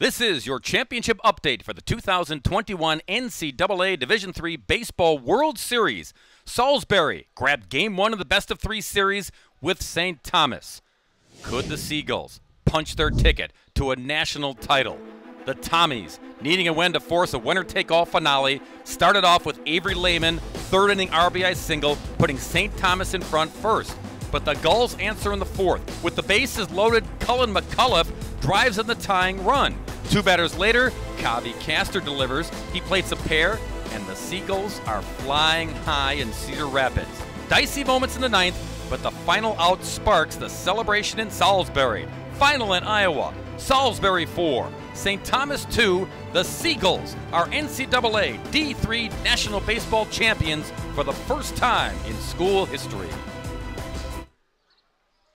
This is your championship update for the 2021 NCAA Division III Baseball World Series. Salisbury grabbed game one of the best of three series with St. Thomas. Could the Seagulls punch their ticket to a national title? The Tommies, needing a win to force a winner take all finale, started off with Avery Lehman, third inning RBI single, putting St. Thomas in front first. But the Gulls answer in the fourth. With the bases loaded, Cullen McCullough drives in the tying run. Two batters later, Kavi Castor delivers. He plates a pair, and the Seagulls are flying high in Cedar Rapids. Dicey moments in the ninth, but the final out sparks the celebration in Salisbury. Final in Iowa, Salisbury 4, St. Thomas 2. The Seagulls are NCAA D3 National Baseball Champions for the first time in school history.